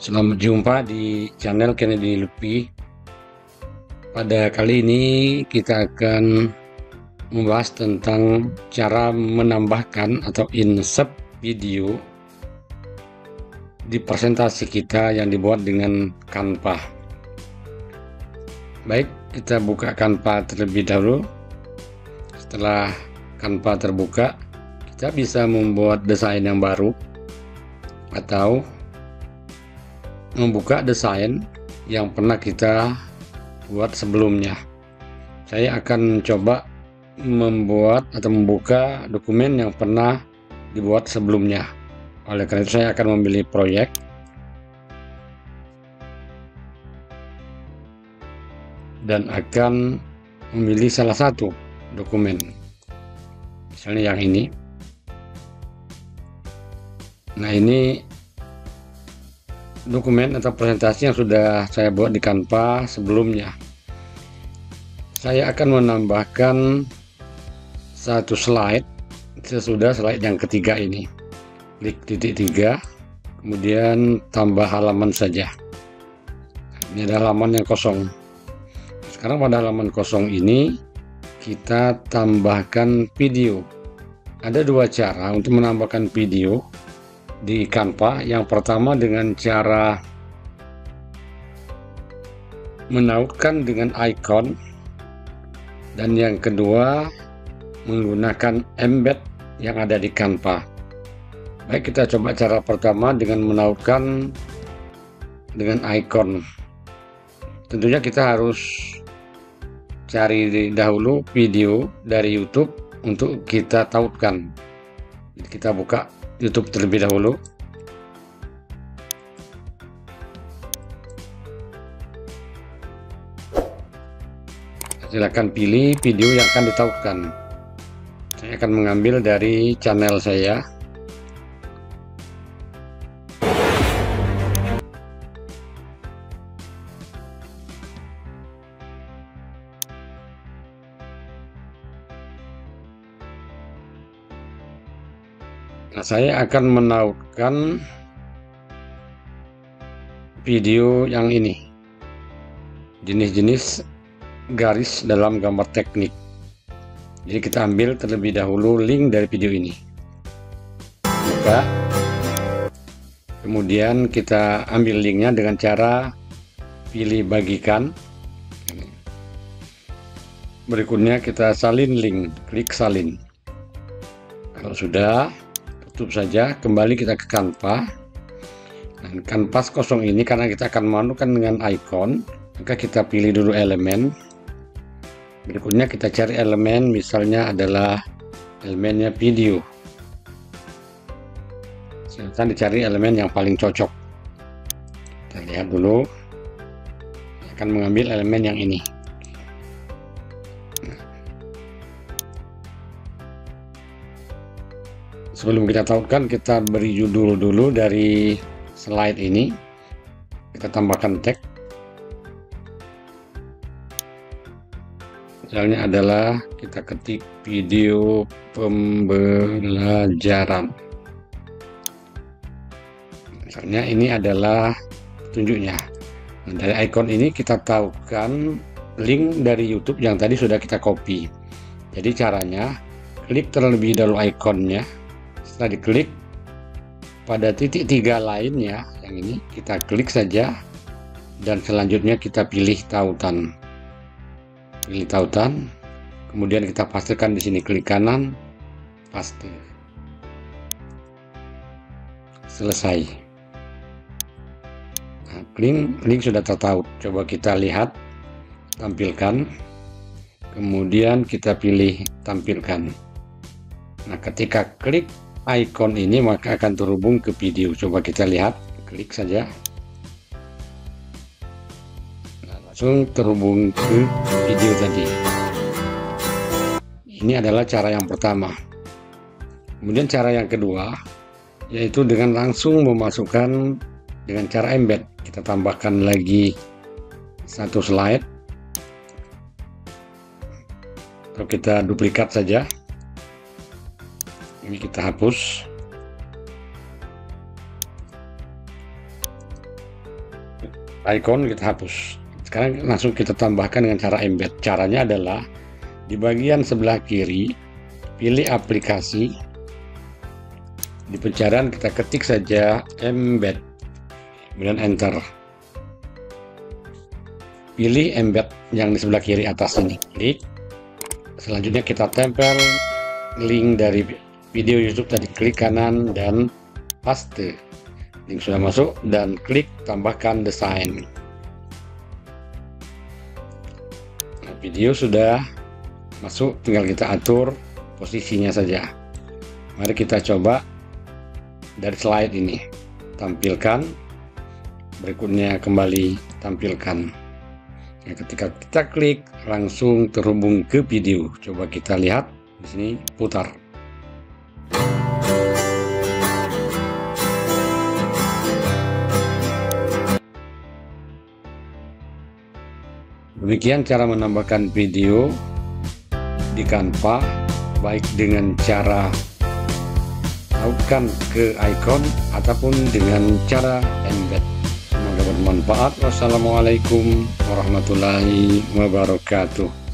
Selamat jumpa di channel Kennedy Lupi. Pada kali ini kita akan membahas tentang cara menambahkan atau insert video di presentasi kita yang dibuat dengan Canva. Baik, kita buka Canva terlebih dahulu. Setelah Canva terbuka, kita bisa membuat desain yang baru atau membuka desain yang pernah kita buat sebelumnya. Saya akan coba membuat atau membuka dokumen yang pernah dibuat sebelumnya. Oleh karena itu saya akan memilih proyek. Dan akan memilih salah satu dokumen. Misalnya yang ini. Nah ini dokumen atau presentasi yang sudah saya buat di Canva sebelumnya. Saya akan menambahkan satu slide sesudah slide yang ketiga ini. Klik titik tiga, kemudian tambah halaman saja. Ini ada halaman yang kosong. Sekarang pada halaman kosong ini kita tambahkan video. Ada dua cara untuk menambahkan video di Canva. Yang pertama dengan cara menautkan dengan icon dan yang kedua menggunakan embed yang ada di Canva. Baik, kita coba cara pertama dengan menautkan dengan icon. Tentunya kita harus cari dahulu video dari YouTube untuk kita tautkan. Kita buka YouTube terlebih dahulu. Silakan pilih video yang akan ditautkan. Saya akan mengambil dari channel saya. Nah, saya akan menautkan video yang ini. Jenis-jenis garis dalam gambar teknik. Jadi kita ambil terlebih dahulu link dari video ini. Buka. Kemudian kita ambil linknya dengan cara pilih bagikan. Berikutnya kita salin link, klik salin. Kalau sudah, tutup saja. Kembali kita ke Canva dan kanvas kosong ini karena kita akan memasukkan dengan icon maka kita pilih dulu elemen. Berikutnya kita cari elemen misalnya adalah elemennya video. Silahkan dicari elemen yang paling cocok. Kita lihat dulu. Akan mengambil elemen yang ini sebelum kita tautkan kita beri judul dulu dari slide ini. Kita tambahkan tag misalnya adalah kita ketik video pembelajaran. Misalnya ini adalah tunjuknya nah, dari icon ini kita tahukan link dari YouTube yang tadi sudah kita copy. Jadi caranya klik terlebih dahulu ikonnya setelah diklik pada titik tiga lainnya yang ini kita klik saja. Dan selanjutnya kita pilih tautan. Pilih tautan. Kemudian kita pastikan di sini klik kanan. Paste. Selesai. Nah, link link sudah tertaut. Coba kita lihat. Tampilkan. Kemudian kita pilih tampilkan. Nah ketika klik icon ini maka akan terhubung ke video. Coba kita lihat klik saja. Nah, langsung terhubung ke video tadi. Ini adalah cara yang pertama. Kemudian cara yang kedua yaitu dengan langsung memasukkan dengan cara embed. Kita tambahkan lagi satu slide. Atau kita duplikat saja ini kita hapus. Icon kita hapus. Sekarang langsung kita tambahkan dengan cara embed. Caranya adalah di bagian sebelah kiri pilih aplikasi. Di pencarian kita ketik saja embed kemudian enter. Pilih embed yang di sebelah kiri atas ini. Klik. Selanjutnya kita tempel link dari video YouTube tadi. Klik kanan dan paste. Link sudah masuk dan klik tambahkan desain. Nah, video sudah masuk tinggal kita atur posisinya saja. Mari kita coba dari slide ini. Tampilkan. Berikutnya kembali tampilkan. Ya, ketika kita klik langsung terhubung ke video. Coba kita lihat di sini putar Demikian cara menambahkan video di Canva baik dengan cara lakukan ke icon ataupun dengan cara embed. Semoga bermanfaat. Wassalamualaikum warahmatullahi wabarakatuh